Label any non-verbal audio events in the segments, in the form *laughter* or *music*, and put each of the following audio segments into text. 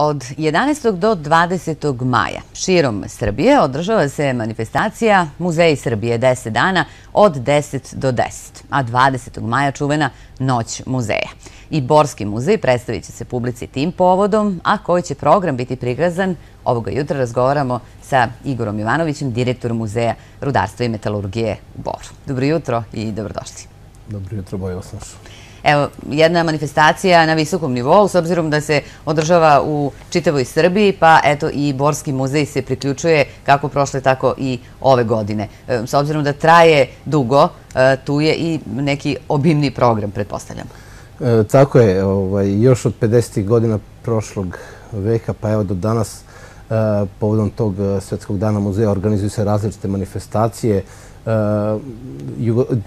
Od 11. do 20. maja širom Srbije održava se manifestacija Muzeji Srbije 10 dana od 10 do 10, a 20. maja čuvena Noć muzeja. I Borski muzej predstavit će se publici tim povodom, a koji će program biti prigrazan, ovoga jutra razgovaramo sa Igorom Ivanovićem, direktorom Muzeja Rudarstva i Metalurgije u Boru. Dobro jutro i dobrodošli. Dobro jutro, Bojo Osnoš. Evo, jedna manifestacija na visokom nivou, s obzirom da se održava u čitavoj Srbiji, pa eto i Borski muzej se priključuje kako prošle, tako i ove godine. E, s obzirom da traje dugo, e, tu je i neki obimni program, pretpostavljam. E, tako je, ovaj, još od 50. godina prošlog veka, pa evo do danas, e, povodom tog e, Svetskog dana muzeja, organizuju se različite manifestacije, Eh,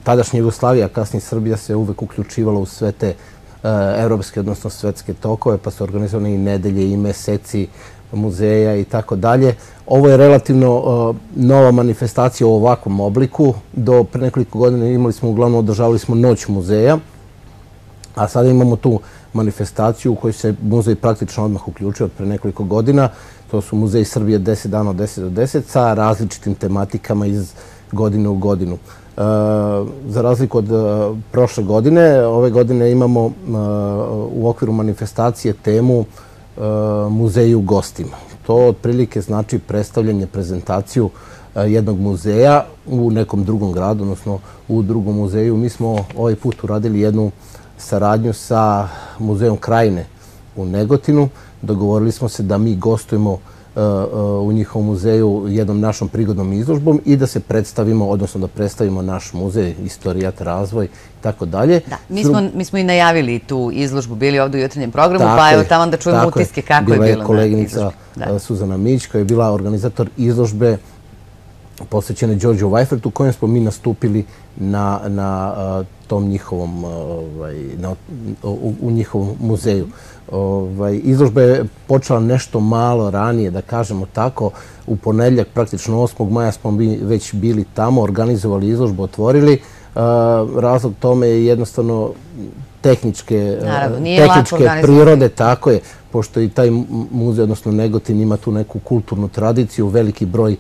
tadašnja Jugoslavija, kasnije Srbija se uvek uključivala u sve te eh, evropske, odnosno svetske tokove, pa su organizovane i nedelje i meseci muzeja i tako dalje. Ovo je relativno eh, nova manifestacija u ovakvom obliku. Do pre nekoliko godina imali smo, uglavnom održavali smo noć muzeja, a sada imamo tu manifestaciju u kojoj se muzej praktično odmah uključio od pre nekoliko godina. To su muzeji Srbije 10 dana od 10 do 10 sa različitim tematikama iz godine u godinu. E, za razliku od e, prošle godine, ove godine imamo e, u okviru manifestacije temu e, muzeju gostima. To otprilike znači predstavljanje, prezentaciju e, jednog muzeja u nekom drugom gradu, odnosno u drugom muzeju. Mi smo ovaj put uradili jednu saradnju sa muzejom Krajine u Negotinu. Dogovorili smo se da mi gostujemo u njihovom muzeju jednom našom prigodnom izložbom i da se predstavimo, odnosno da predstavimo naš muzej, istorijat, razvoj i tako dalje. Da, mi smo i najavili tu izložbu, bili ovdje u jutarnjem programu, pa evo tamo da čujemo utiske kako je bilo na. Bila je koleginica Suzana Mić koja je bila organizator izložbe posvećene Đorđu Weifert u kojem smo mi nastupili na tom njihovom, eh, ovaj, u njihovom muzeju. Ovaj, izložba je počela nešto malo ranije, da kažemo tako. U ponedljak, praktično 8. maja, smo već bili tamo, organizovali izložbu, otvorili. Eh, razlog tome je jednostavno tehničke prirode, tako je, pošto i taj muzej, odnosno Negotin, ima tu neku kulturnu tradiciju, veliki broj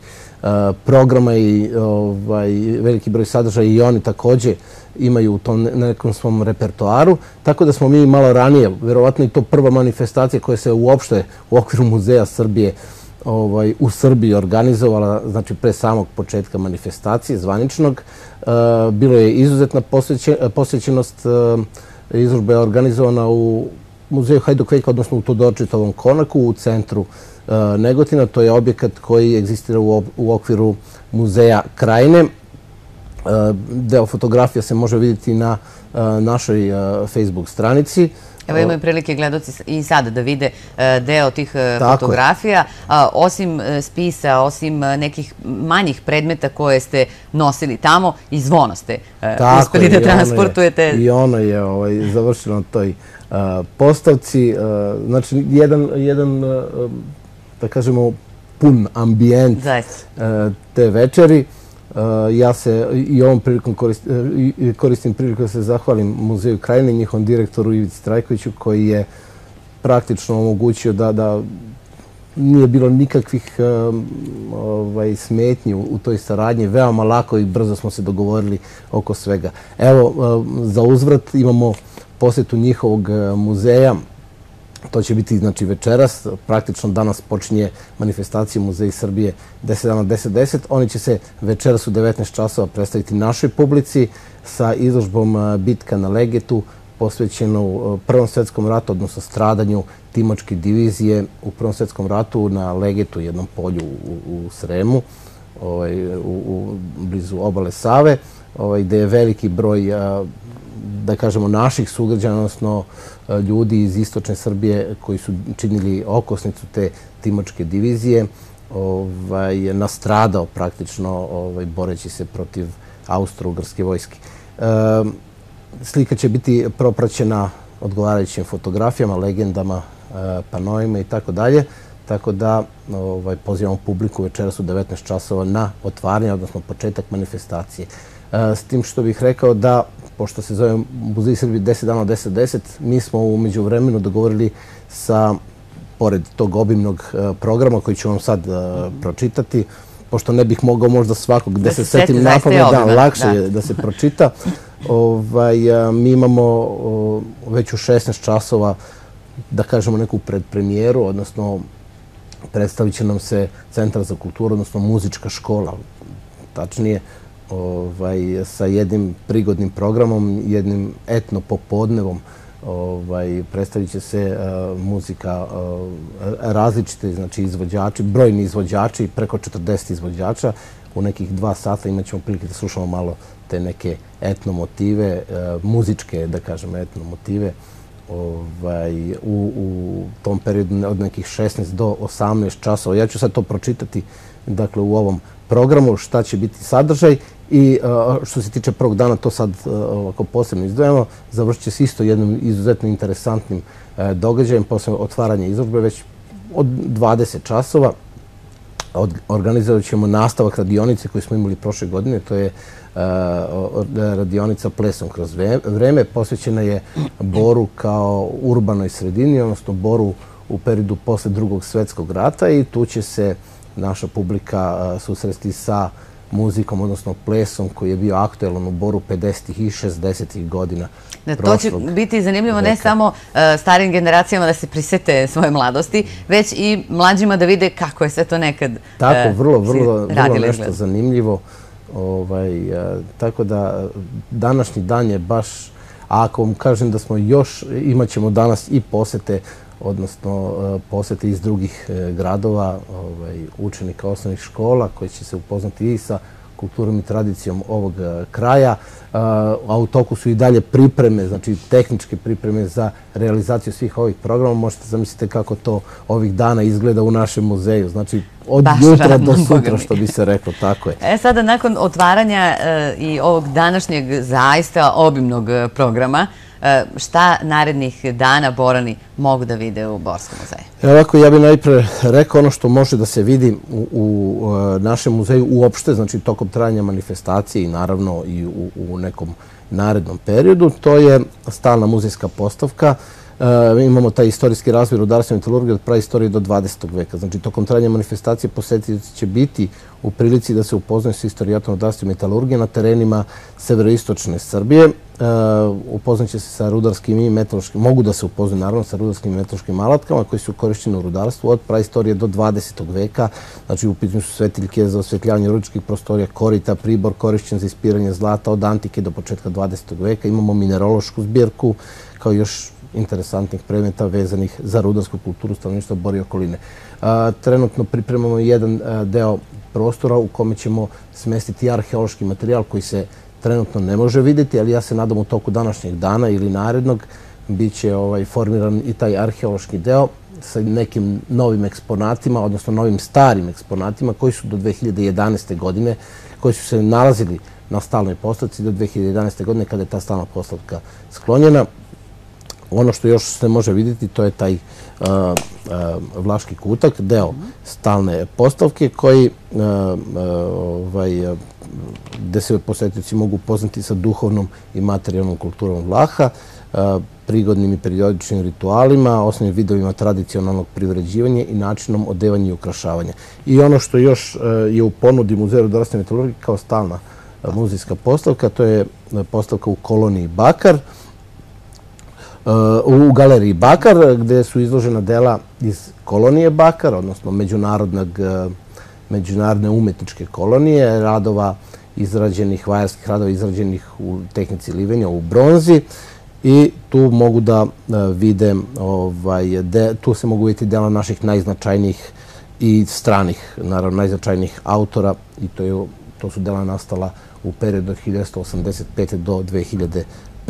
programa i ovaj, veliki broj sadržaja i oni također imaju u tom nekom svom repertoaru. Tako da smo mi malo ranije, verovatno i to prva manifestacija koja se uopšte u okviru Muzeja Srbije ovaj, u Srbiji organizovala, znači pre samog početka manifestacije zvaničnog. Bilo je izuzetna posvećenost. Izružba je organizovana u Muzeju Hajduk odnosno u Todorčitovom konaku, u centru e, Negotina. To je objekat koji egzistira u okviru Muzeja Krajine. E, deo fotografija se može vidjeti na e, našoj Facebook stranici. Evo imaju prilike gledoci i sada da vide deo tih fotografija. Osim spisa, osim nekih manjih predmeta koje ste nosili tamo, i zvono ste uspeli da transportujete. I ono je ovaj, završeno na toj postavci. Znači, jedan da kažemo, pun ambijent te večeri. Eh, ja se i ovom prilikom eh, koristim priliku da se zahvalim Muzeju Krajine, njihom direktoru Ivici Trajkoviću, koji je praktično omogućio da nije bilo nikakvih eh, ovaj, smetnji u toj saradnji. Veoma lako i brzo smo se dogovorili oko svega. Evo, za uzvrat imamo posjetu njihovog muzeja, To će biti znači, večeras, praktično danas počinje manifestacija Muzeji Srbije 10 dana 10.10. Oni će se večeras u 19 časova predstaviti našoj publici sa izložbom e, Bitka na Legetu, posvećenu e, Prvom svjetskom ratu, odnosno stradanju Timočke divizije u Prvom svjetskom ratu na Legetu, jednom polju u Sremu, ovaj, u blizu obale Save, ovaj, gde je veliki broj da kažemo, naših sugrađana, odnosno e, ljudi iz istočne Srbije koji su činili okosnicu te Timočke divizije, ovaj, nastradao praktično ovaj, boreći se protiv Austro-Ugrske vojske. E, slika će biti propraćena odgovarajućim fotografijama, legendama, e, panojima i tako dalje. Tako da ovaj, pozivamo publiku večeras u 19 časova na otvaranje, odnosno početak manifestacije. E, s tim što bih rekao da pošto se zove Muzej Srbije 10 dana 10-10, mi smo umeđu vremenu dogovorili sa pored tog obimnog programa koji ću vam sad pročitati, pošto ne bih mogao možda svakog gde se setim napamet, da, lakše je da se pročita. Ovaj, mi imamo već u 16 časova, da kažemo, neku predpremijeru, odnosno predstavit će nam se Centar za kulturu, odnosno muzička škola, tačnije, ovaj, sa jednim prigodnim programom, jednim etno popodnevom, ovaj, predstavit će se eh, muzika eh, različite, znači izvođači, brojni izvođači, preko 40 izvođača. U nekih dva sata imat ćemo prilike da slušamo malo te neke etno motive, eh, muzičke, da kažem, etno motive ovaj, u, u tom periodu od nekih 16 do 18 časova. Ja ću sad to pročitati dakle, u ovom programu, šta će biti sadržaj i e, što se tiče prvog dana, to sad e, ovako posebno izdvojamo, završit će se isto jednim izuzetno interesantnim e, događajem, posle otvaranja izložbe, već od 20 časova. Organizovat ćemo nastavak radionice koju smo imali prošle godine, to je eh, eh, radionica Plesom kroz vreme. Posvećena je Boru kao urbanoj sredini, odnosno Boru u periodu posle drugog svetskog rata i tu će se naša publika eh, susresti sa muzikom, odnosno plesom koji je bio aktuelan u Boru 50. i 60. godina. To će biti zanimljivo ne samo starim generacijama da se prisete svoje mladosti, već i mlađima da vide kako je sve to nekad radili. Tako, vrlo, vrlo nešto zanimljivo. Ovaj, tako da današnji dan je baš, a ako vam kažem da smo još, imat ćemo danas i posete, odnosno posete iz drugih e, gradova, ovaj, učenika osnovnih škola koji će se upoznati i sa kulturom i tradicijom ovog e, kraja. A u toku su i dalje pripreme, znači tehničke pripreme za realizaciju svih ovih programa. Možete zamisliti kako to ovih dana izgleda u našem muzeju. Znači od jutra do sutra, što bi se reklo, tako je. E sada, nakon otvaranja e, i ovog današnjeg zaista obimnog programa, E, E, šta narednih dana Borani mogu da vide u Borskom muzeju? E, ovako, ja bih najpre rekao ono što može da se vidi u u e, našem muzeju uopšte, znači tokom trajanja manifestacije i naravno i u nekom narednom periodu. To je stalna muzejska postavka. Eh, imamo taj istorijski razvoj rudarstva i metalurgije od praistorije do 20. veka. Znači, tokom trajanja manifestacije posjetitelji će biti u prilici da se upoznaju sa istorijatom rudarstva i metalurgije na terenima severoistočne Srbije. Uh, se sa rudarskim i metaloškim, mogu da se upoznaju naravno sa rudarskim i metaloškim alatkama koji su korišćeni u rudarstvu od praistorije do 20. veka. Znači u pitanju su svetiljke za osvetljavanje rudičkih prostorija, korita, pribor korišćen za ispiranje zlata od antike do početka 20. veka. Imamo minerološku zbirku kao još interesantnih predmeta vezanih za rudarsku kulturu stanovništva Bori okoline. Uh, trenutno pripremamo jedan deo prostora u kome ćemo smestiti arheološki materijal koji se trenutno ne može vidjeti, ali ja se nadam u toku današnjeg dana ili narednog bit će ovaj, formiran i taj arheološki deo sa nekim novim eksponatima, odnosno novim starim eksponatima koji su do 2011. godine, koji su se nalazili na stalnoj postavci do 2011. godine kada je ta stalna postavka sklonjena. Ono što još se može vidjeti to je taj vlaški kutak, deo stalne postavke koji ovaj, gde se posjetioci mogu poznati sa duhovnom i materijalnom kulturom Vlaha, prigodnim i periodičnim ritualima, osnovnim vidovima tradicionalnog privređivanja i načinom odevanja i ukrašavanja. I ono što još je u ponudi Muzeja rudarstva metalurgije kao stalna muzejska postavka, to je postavka u koloniji Bakar, u galeriji Bakar, gde su izložena dela iz kolonije Bakar, odnosno e, međunarodne umetničke kolonije, radova izrađenih, vajarskih radova izrađenih u tehnici livenja u bronzi i tu mogu da e, vide, ovaj, tu se mogu vidjeti dela naših najznačajnijih i stranih, naravno, najznačajnijih autora i to su dela nastala u periodu od 1985. do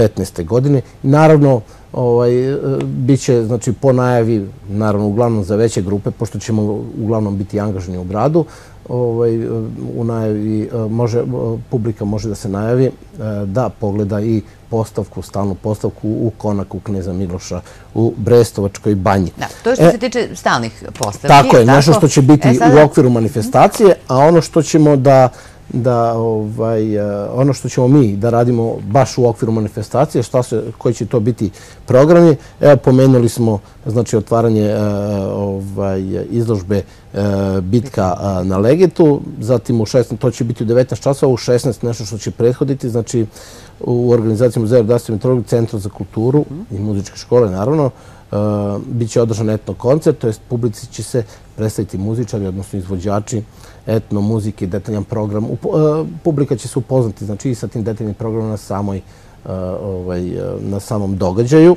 2015. godine. Naravno, ovaj, e, bit će znači, po najavi, naravno, uglavnom za veće grupe, pošto ćemo uglavnom biti angaženi u gradu, ovaj, u najavi, e, može, publika može da se najavi e, da pogleda i postavku, stalnu postavku u konaku Kneza Miloša u Brestovačkoj banji. Da, to je što se tiče stalnih postavki. Tako je, nešto što će biti u okviru manifestacije, a ono što ćemo da da ovaj, eh, ono što ćemo mi da radimo baš u okviru manifestacije, šta se, koji će to biti programi. Evo, pomenuli smo znači, otvaranje eh, ovaj, izložbe eh, bitka na Legetu, zatim u 16, to će biti u 19 časova, u 16 nešto što će prethoditi, znači u organizaciji Muzeja Rdastva Metrologije, Centra za kulturu i muzičke škole, naravno, e, Biće održan etno koncert, to je publici će se predstaviti muzičari, odnosno izvođači etno muzike, detaljan program. E, publika će se upoznati znači, i sa tim detaljnim programom na, samoj, e, ovaj, na samom događaju.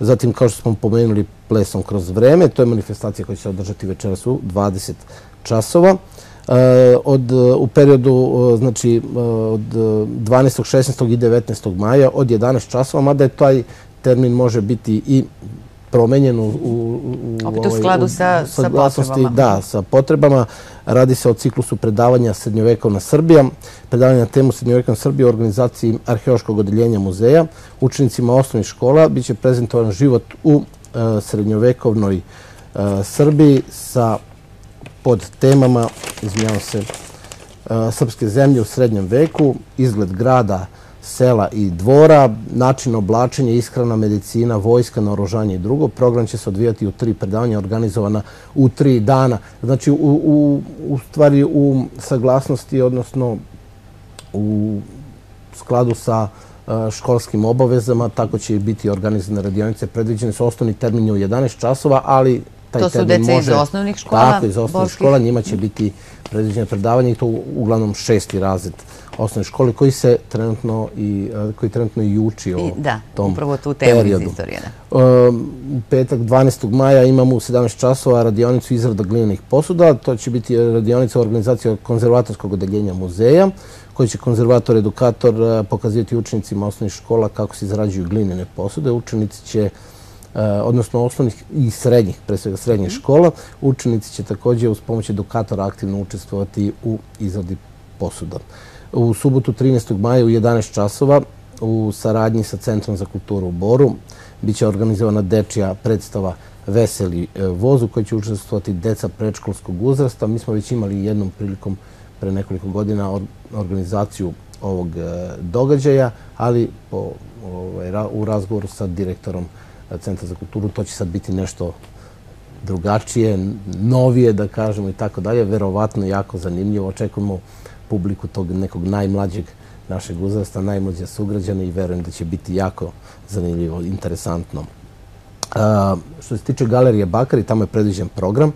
Zatim, kao što smo pomenuli, plesom kroz vreme, to je manifestacija koja će se održati večeras u 20 časova. Od, u periodu znači, od 12. 16. i 19. maja od 11 časova, mada je taj termin može biti i promenjen u ovaj, skladu sa potrebama. Da, sa potrebama. Radi se o ciklusu predavanja Srednjovekovna Srbija, predavanja na temu Srednjovekovna Srbija u organizaciji Arheološkog odeljenja muzeja. Učenicima osnovnih škola biće prezentovan život u srednjovekovnoj Srbiji sa pod temama, izmijamo se, srpske zemlje u srednjem veku, izgled grada, sela i dvora, način oblačenja, ishrana, medicina, vojska, naoružanje i drugo. Program će se odvijati u tri predavanja, organizovana u tri dana. Znači, u stvari, u saglasnosti, odnosno u skladu sa školskim obavezama, tako će biti organizirane radionice. Predviđene su osnovni termini u 11 časova, ali. To su dece iz osnovnih škola? Tako, iz osnovnih škola. Njima će biti predviđene predavanje i to uglavnom šesti razred osnovne škole koji se trenutno i koji trenutno i uči o tom periodu. Da, upravo tu temu iz istorije. U petak 12. maja imamo u 17 časova radionicu izrada glinenih posuda. To će biti radionica organizacije konzervatorskog odeljenja muzeja koji će konzervator-edukator pokazivati učenicima osnovnih škola kako se izrađuju glinene posude. Učenici će odnosno osnovnih i srednjih, pre svega srednjih škola. Učenici će također uz pomoć edukatora aktivno učestvovati u izradi posuda u subotu 13. maja u 11 časova u saradnji sa Centrom za kulturu u Boru biće organizovana dečija predstava Veseli e, vozu koji će učestvovati deca predškolskog uzrasta. Mi smo već imali jednom prilikom pre nekoliko godina organizaciju ovog e, događaja, ali ovaj, u razgovoru sa direktorom e, Centra za kulturu to će sad biti nešto drugačije, novije da kažemo i tako dalje. Verovatno jako zanimljivo. Očekujemo publiku tog nekog najmlađeg našeg uzrasta, najmlađe sugrađane i verujem da će biti jako zanimljivo, interesantno. Što se tiče Galerije Bakari, tamo je predviđen program.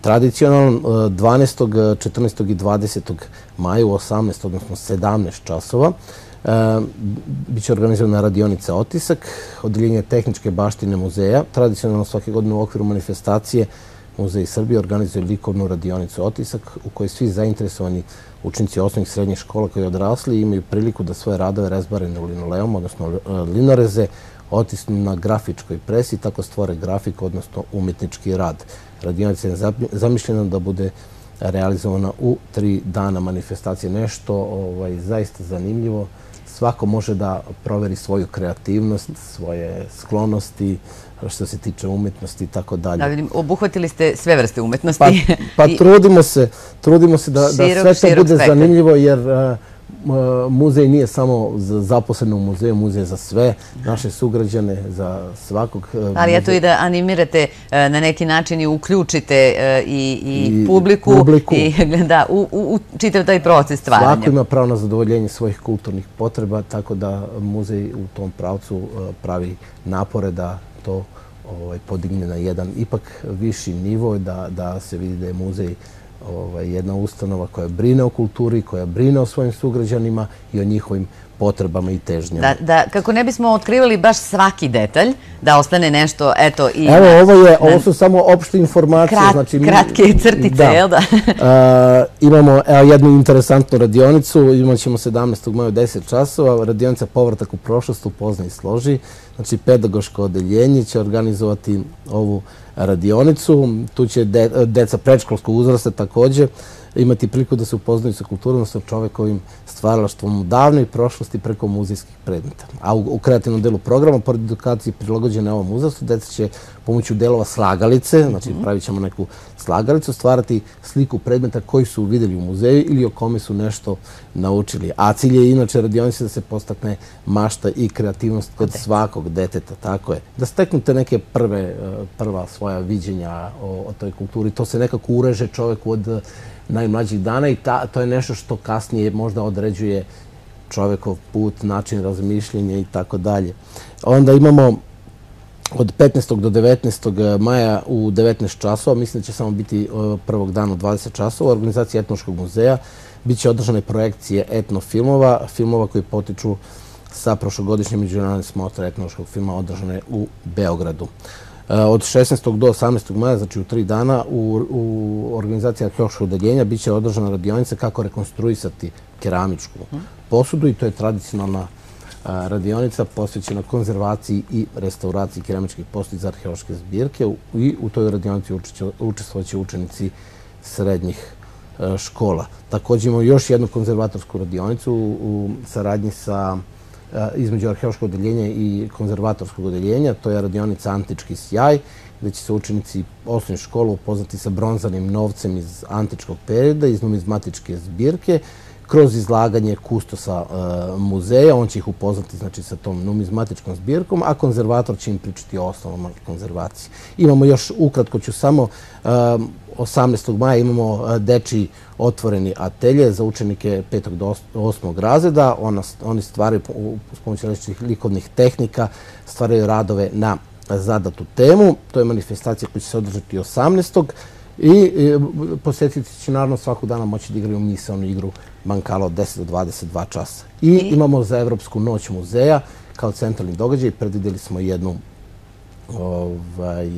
Tradicionalno 12. 14. i 20. maja u 18. odnosno 17 časova, Ehm, biće organizovana radionica Otisak, odeljenje tehničke baštine muzeja. Tradicionalno svake godine u okviru manifestacije Muzej Srbije organizuje likovnu radionicu Otisak u kojoj svi zainteresovani učenici osnovnih srednjih škola koji odrasli imaju priliku da svoje radove razbare na linoleum, odnosno e, linoreze, otisnu na grafičkoj presi, tako stvore grafik, odnosno umetnički rad. Radionica je zamišljena da bude realizovana u tri dana manifestacije. Nešto ovaj, zaista zanimljivo. Svako može da proveri svoju kreativnost, svoje sklonosti, što se tiče umetnosti i tako dalje. Da vidim, obuhvatili ste sve vrste umetnosti. Pa, pa *laughs* trudimo se, trudimo se da, da sve to bude zanimljivo jer muzej nije samo za zaposlene u muzeju, muzej je za sve naše sugrađane, za svakog Ali eto i da animirate na neki način i uključite i, i, publiku, publiku. i *laughs* da, u, u, čitav taj proces stvaranja. Svako ima pravo na zadovoljenje svojih kulturnih potreba, tako da muzej u tom pravcu pravi napore da to ovaj, podigne na jedan ipak viši nivo, da, da se vidi da je muzej ovaj, jedna ustanova koja brine o kulturi, koja brine o svojim sugrađanima i o njihovim potrebama i težnjama. Da, da, kako ne bismo otkrivali baš svaki detalj, da ostane nešto, eto i... Evo, ovo, je, ovo su samo opšte informacije. Krat, znači, kratke crtice, da. jel da? *laughs* uh, imamo evo, jednu interesantnu radionicu, imat ćemo 17. maja 10 časova, radionica Povratak u prošlost, upozna i složi. Znači, pedagoško odeljenje će organizovati ovu radionicu radionicu. Tu će de, deca predškolskog uzrasta također imati priliku da se upoznaju sa kulturom, sa čovekovim stvaralaštvom u davnoj prošlosti preko muzejskih predmeta. A u kreativnom delu programa, pored edukacije prilagođene ovom uzrastu, deca će pomoću delova slagalice, znači mhm. pravit ćemo neku slagalicu, stvarati sliku predmeta koji su videli u muzeju ili o kome su nešto naučili. A cilj je inače radionice da se postakne mašta i kreativnost kod svakog deteta, tako je. Da steknete neke prve, e, prva svoja viđenja o toj kulturi, to se nekako ureže čovek od najmlađih dana i to je nešto što kasnije možda određuje čovekov put, način razmišljenja i tako dalje. Onda imamo od 15. do 19. Eh, maja u 19 časova, mislim da će samo biti eh, prvog dana u 20 časova, u organizaciji Etnoškog muzeja bit će održane projekcije etnofilmova, filmova koji potiču sa prošlogodišnje međunarodne smotre etnoškog filma održane u Beogradu. E, od 16. do 18. maja, znači u tri dana, u organizaciji arheološkog udeljenja bit će održana radionica kako rekonstruisati keramičku posudu i to je tradicionalna radionica posvećena konzervaciji i restauraciji keramičkih poslije za arheološke zbirke i u toj radionici učestvovaće učenici srednjih škola. Također imamo još jednu konzervatorsku radionicu u saradnji sa Eh, između arheološkog odeljenja i konzervatorskog odeljenja. To je radionica Antički sjaj, gdje će se učenici osnovne škole upoznati sa bronzanim novcem iz antičkog perioda, iz numizmatičke zbirke, kroz izlaganje kustosa e, muzeja. On će ih upoznati znači, sa tom numizmatičkom zbirkom, a konzervator će im pričati o osnovama konzervacije. Imamo još, ukratko ću samo, eh, 18. E, maja imamo e, deči otvoreni atelje za učenike 5. do 8. razreda. Oni stvaraju, s pomoću različitih likovnih tehnika, stvaraju radove na zadatu temu. To je manifestacija koja će se održati 18. I posjetiti će naravno svakog dana moći da igraju misalnu igru Bankala od 10 do 22 časa. I imamo za Evropsku noć muzeja kao centralni događaj. Predvideli smo jednu ovaj,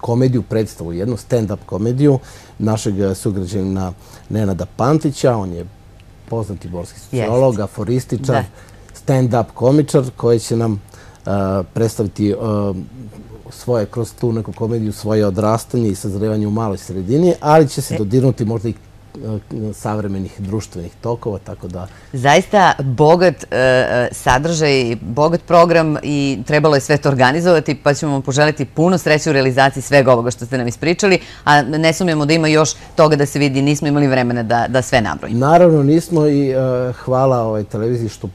komediju, predstavu, jednu stand-up komediju našeg sugrađena Nenada Pantića. On je poznati borski sociolog, aforističar, stand-up komičar koji će nam predstaviti svoje, kroz tu neku komediju, svoje odrastanje i sazrevanje u maloj sredini, ali će se e. dodirnuti možda i savremenih društvenih tokova, tako da... Zaista bogat e, sadržaj, bogat program i trebalo je sve to organizovati, pa ćemo vam poželiti puno sreće u realizaciji svega ovoga što ste nam ispričali, a ne sumijemo da ima još toga da se vidi, nismo imali vremena da sve nabrojimo. Naravno nismo i hvala ovoj televiziji što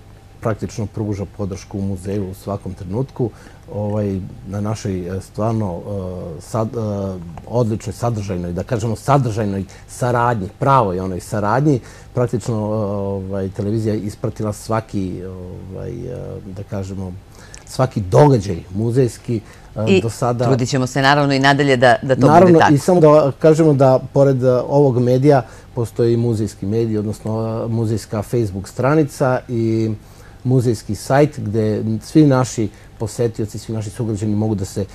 praktično pruža podršku u muzeju u svakom trenutku ovaj, na našoj e, stvarno e, e, odličnoj sadržajnoj, da kažemo sadržajnoj saradnji, pravoj onoj saradnji, praktično ovaj, televizija ispratila svaki, ovaj, da kažemo, svaki događaj muzejski do sada. I trudit ćemo se naravno i nadalje da to bude tako. Naravno i samo da kažemo da pored ovog medija postoji muzejski medij, odnosno muzejska Facebook stranica i muzejski sajt gde svi naši posetioci, svi naši sugrađani mogu da se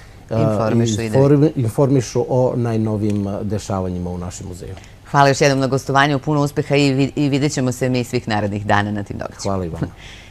informišu o najnovijim dešavanjima u našem muzeju. Hvala još jednom na gostovanju, puno uspeha i vidjet ćemo se mi svih narednih dana na tim događajima. Hvala i vama. *laughs*